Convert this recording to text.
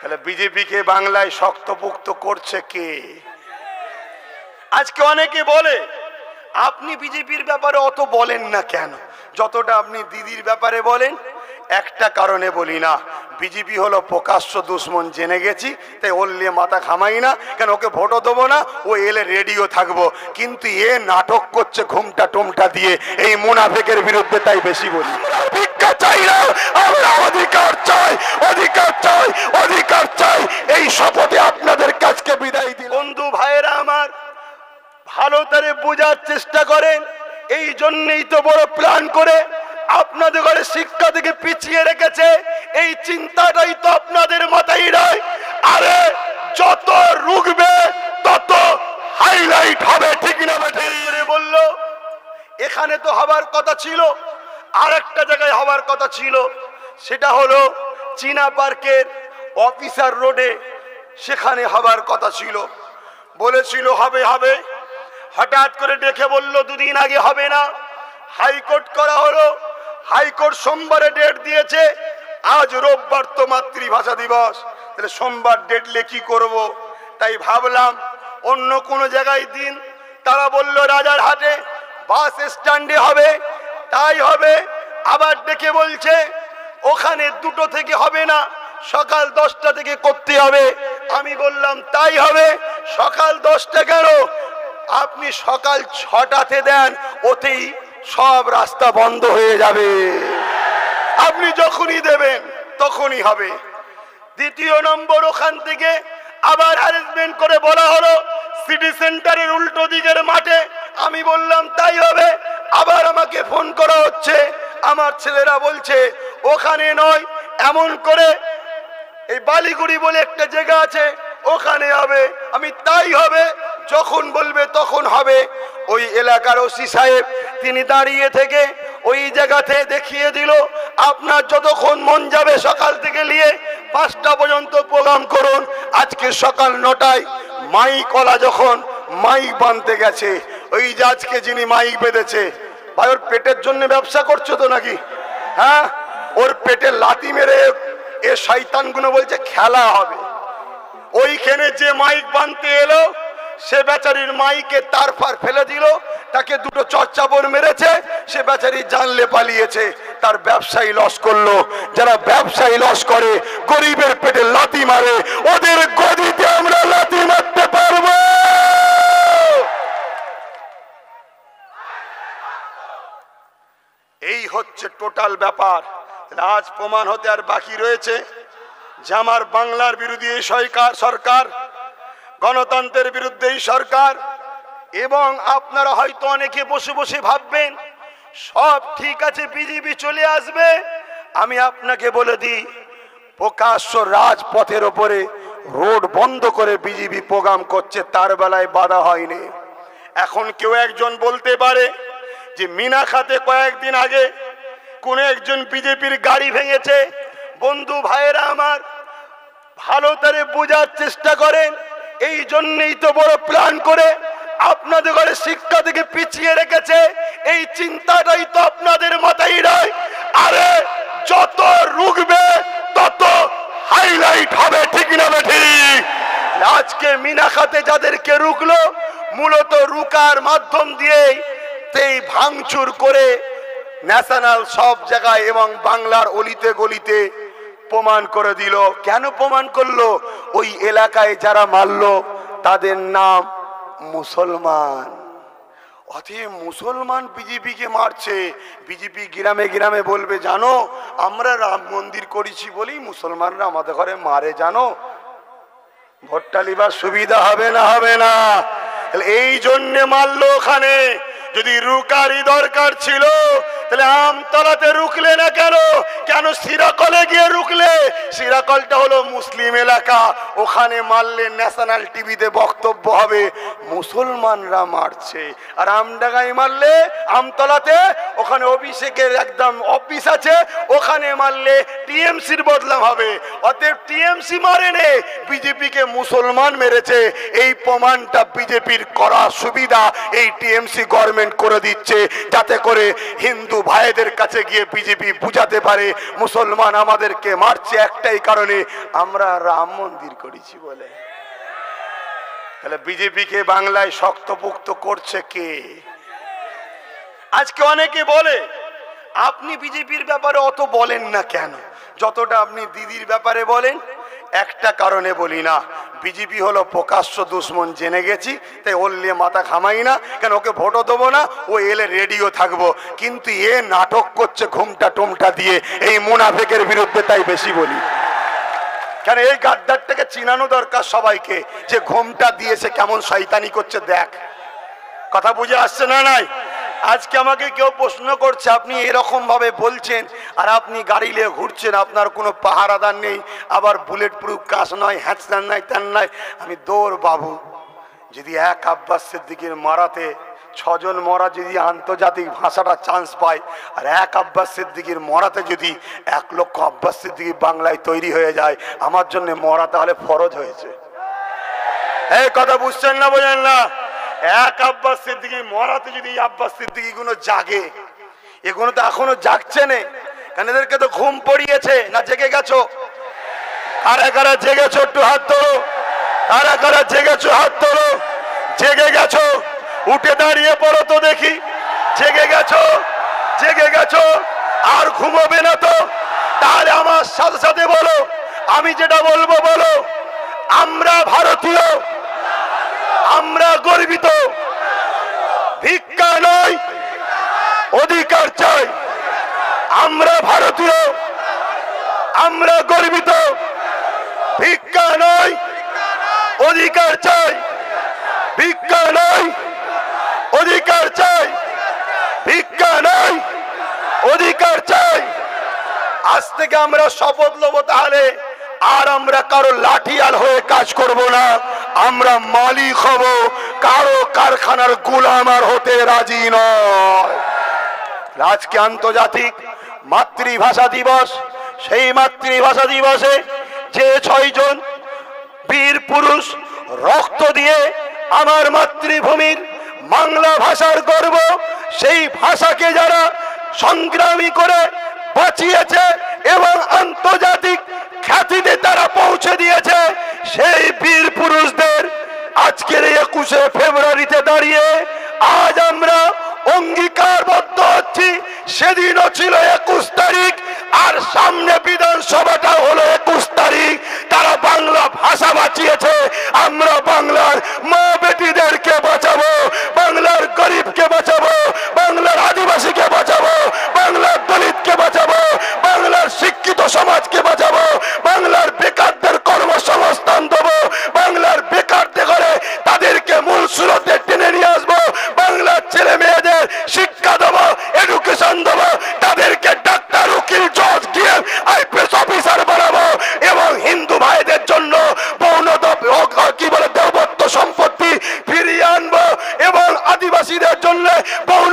তাহলে বিজেপিকে বাংলায় শক্তপুক্ত করছে কে? আজকে অনেকে বলে, আপনি বিজেপির ব্যাপারে অত বলেন না কেন? যতটা আপনি দিদির ব্যাপারে বলেন একটা কারণে বলি না। বিজেপি হলো প্রকাশ্য দুশ্মন, জেনে গেছি, তাই ওর নিয়ে মাথা খামাই না। কেন, ওকে ভোটও দেবো না, ও এলে রেডিও থাকব। কিন্তু এ নাটক করছে ঘুমটা টুমটা দিয়ে, এই মুনাফেকের বিরুদ্ধে তাই বেশি বলি। চাই না, আমরা অধিকার চাই অধিকার চাই অধিকার চাই। এই শপথে আপনাদের কাছকে বিদায় বন্ধু ভাইয়েরা আমার, ভালো করে বোঝার চেষ্টা করেন, এই জন্যই তো বড় প্ল্যান করে আপনাদের ঘরে শিক্ষা থেকে পিছিয়ে রেখেছে, এই চিন্তাটাই তো আপনাদের মাথায় নয়। আরে, যত রুগবে তত হাইলাইট হবে, ঠিক না বলল, এখানে তো হবার কথা ছিল আর একটা জায়গায় হবার কথা ছিল, সেটা হলো চীনা পার্কের অফিসার রোডে সেখানে হবার কথা ছিল। বলেছিল, হবে হবে। হঠাৎ করে ডেকে বলল, দুদিন আগে হবে না। হাইকোর্ট করা হলো হাইকোর্ট সোমবারে ডেট দিয়েছে, আজ রোববার তো মাতৃভাষা দিবস, তাহলে সোমবার ডেটলে কি করব? তাই ভাবলাম অন্য কোনো জায়গায় দিন। তারা বলল, রাজার হাটে বাস স্ট্যান্ডে হবে, তাই হবে। আবার ডেকে বলছে, ওখানে দুটো থেকে হবে না, সকাল দশটা থেকে করতে হবে। আমি বললাম, তাই হবে? সকাল দশটা কেন? আপনি সকাল ছটাতে দেন, ওতেই সব রাস্তা বন্ধ হয়ে যাবে। আপনি যখনই দেবেন, তখনই হবে। দ্বিতীয় নম্বর ওখান থেকে আবার অ্যারেঞ্জমেন্ট করে বলা হলো সিটি সেন্টারের উল্টো দিকের মাঠে। আমি বললাম, তাই হবে। আবার আমাকে ফোন করা হচ্ছে। আমার ছেলেরা বলছে, ওখানে নয়, এমন করে এই বালিগুড়ি বলে একটা জায়গা আছে, ওখানে হবে। আমি, তাই হবে। যখন বলবে তখন হবে। ওই এলাকার ওসি সাহেব তিনি দাঁড়িয়ে থেকে ওই জায়গাতে দেখিয়ে দিল, আপনার যতক্ষণ মন যাবে সকাল থেকে নিয়ে পাঁচটা পর্যন্ত প্রোগ্রাম করুন। আজকে সকাল নটায় মাই কলা যখন মাইক বানতে গেছে, ওই যে আজকে যিনি মাইক বেঁধেছে, ভাই, ওর পেটের জন্য ব্যবসা করছ তো নাকি? হ্যাঁ? ওর পেটে লাতি মেরে এ শয়তানগুলো বলছে, খেলা হবে। ওইখানে যে মাইক বানতে এলো সে বেচারির মাইকে তার ফার ফেলে দিল, তাকে দুটো চর্চাপড় মেরেছে, সে বেচারি জানলে পালিয়েছে, তার ব্যবসায়ী লস করল। যারা ব্যবসায়ী লস করে, গরিবের পেটে লাতি মারে, ওদের গদিতে আমরা লাতি মারতে পারব। এই হচ্ছে টোটাল ব্যাপার। আজ প্রমাণ হতে আর বাকি রয়েছে। যে আমার বাংলার বিরোধী সরকার সরকার গণতন্ত্রের বিরুদ্ধে এই সরকার, এবং আপনারা হয়তো অনেকে বসে বসে ভাববেন, সব ঠিক আছে, বিজেপি চলে আসবে। আমি আপনাকে বলে দিই, প্রকাশ্য রাজপথের ওপরে রোড বন্ধ করে বিজেপি প্রোগ্রাম করছে, তার বেলায় বাধা হয়নি। এখন কেউ একজন বলতে পারে যে মিনা খাতে কয়েকদিন আগে কোন একজন বিজেপির গাড়ি ভেঙেছে। বন্ধু ভাইয়েরা আমার, ভালো করে বোঝার চেষ্টা করেন। এই জন্যই তো বড় প্ল্যান করে আপনাদের ঘরে শিক্ষা থেকে পিছিয়ে রেখেছে। এই চিন্তাটাই তো আপনাদের মাথায় নয় আরে, যত রুগবে তত হাইলাইট হবে, ঠিক না ঠিক আজকে মিনা খাতে যাদেরকে রুকলো মূলত রুকার মাধ্যম দিয়ে সেই ভাঙচুর করে ন্যাশনাল সব জায়গায় এবং বাংলার অলিতে গলিতে প্রমাণ করে দিল। কেন প্রমাণ করল? ওই এলাকায় যারা মারলো, তাদের নাম মুসলমান। অতএব মুসলমান বিজেপিকে মারছে। বিজেপি গ্রামে গ্রামে বলবে, জানো, আমরা রাম মন্দির করেছি বলেই মুসলমানরা আমাদের ঘরে মারে, জানো? ভোটটা লিবার সুবিধা হবে না হবে না। এই জন্যে মারলো ওখানে। যদি রুকারি দরকার ছিল, তাহলে আমতলাতে রুকলে না কেন? কেন সিরাকলে গিয়ে রুকলে? সিরাকলটা হলো মুসলিম এলাকা, ওখানে মারলে ন্যাশনাল টিভিতে বক্তব্য হবে। মুসলমানরা মারছে। আর আমডাঙ্গায় মারলে আমতলাতে, ওখানে অভিষেকের একদম অফিস আছে, ওখানে মারলে টিএমসির বদলাম হবে। অতএব টিএমসি মারে মারেনে বিজেপিকে মুসলমান মেরেছে। এই প্রমাণটা বিজেপির করা সুবিধা, এই টিএমসি গভর্নমেন্ট করে দিচ্ছে, যাতে করে হিন্দু ভাইদের কাছে গিয়ে বিজেপি বুঝাতে পারে, মুসলমান আমাদেরকে মারছে একটাই কারণে, আমরা রাম মন্দির করেছি বলে। তাহলে বিজেপিকে বাংলায় শক্তপুক্ত করছে কে? আজকে অনেকে বলে, আপনি বিজেপির ব্যাপারে অত বলেন না কেন? যতটা আপনি দিদির ব্যাপারে বলেন, একটা কারণে বলি না। বিজেপি হলো প্রকাশ্য দুশ্মন, জেনে গেছি, তাই ওর নিয়ে মাথা খামাই না। কেন, ওকে ভোটও দেবো না, ও এলে রেডিও থাকব। কিন্তু এ নাটক করছে ঘুমটা টুমটা দিয়ে, এই মুনাফেকের বিরুদ্ধে তাই বেশি বলি। কেন এই গাদ্দারটাকে চিনানো দরকার সবাইকে? যে ঘুমটা দিয়েছে কেমন শয়তানি করছে, দেখ। কথা বুঝে আসছে না নাই? আজকে আমাকে কেউ প্রশ্ন করছে, আপনি এরকম ভাবে বলছেন আর আপনি গাড়ি নিয়ে ঘুরছেন, আপনার কোনো পাহারাদার নেই, আবার বুলেট প্রুফ কাজ নয় হ্যাঁচনার নাই তেন নাই আমি দৌড় বাবু, যদি এক আব্বাস সিদ্দিকির মারাতে ছজন মরা যদি আন্তর্জাতিক ভাষাটা চান্স পায়, আর এক আব্বাস সিদ্দিকির মরাতে যদি এক লক্ষ আব্বাস সিদ্দিকি বাংলায় তৈরি হয়ে যায়, আমার জন্য মরা তাহলে ফরজ হয়েছে। এই কথা বুঝছেন না, বোঝেন না? এক আব্বাস সিদ্দিকি মরাতে যদি আব্বাস সিদ্দিকি গুলো জাগে, এগুলো তো এখনও জাগছে নে। কারণ এদেরকে তো ঘুম পড়িয়েছে। না জেগে গেছো? কারা কারা জেগেছো? একটু হাত তোলো। কারা কারা জেগেছো? হাত তোলো। জেগে গেছো? উঠে দাঁড়িয়ে পড়ো তো দেখি। জেগে গেছো? জেগে গেছো? আর ঘুমোবে না তো? তাহলে আমার সাথে সাথে বলো, আমি যেটা বলব বলো। আমরা ভারতীয়, আমরা গর্বিত। ভিক্ষা নয়, অধিকার চাই। আমরা ভারতীয়, আমরা গর্বিত। ভিক্ষা নয়, অধিকার চাই। ভিক্ষা নয় অধিকার চাই। ভিক্ষা নাই। অধিকার চাই। আজ থেকে আমরা শপথ নেব তাহলে। আর আমরা কারও লাঠিয়াল হয়ে কাজ করব না। আমরা মালিক হব। কারও কারখানার গুলাম আর হতে রাজি নয়। আজকে আন্তর্জাতিক মাতৃভাষা দিবস। সেই মাতৃভাষা দিবসে যে ছয়জন বীর পুরুষ রক্ত দিয়ে আমার মাতৃভূমির বাংলা ভাষার গর্ব, সেই ভাষাকে যারা সংগ্রামী করে বাঁচিয়েছে এবং আন্তর্জাতিক খ্যাতিতে তারা পৌঁছে দিয়েছে, সেই বীর পুরুষদের আজকের একুশে ফেব্রুয়ারিতে দাঁড়িয়ে আজ আমরা অঙ্গীকারবদ্ধ হচ্ছি। সেদিনও ছিল একুশ তারিখ, আর সামনে বিধানসভাটা হলো একুশ তারিখ। তারা বাংলা ভাষা বাঁচিয়েছে, আমরা বাংলার but